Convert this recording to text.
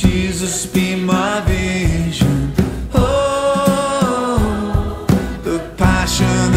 Jesus be my vision. Oh, the passion.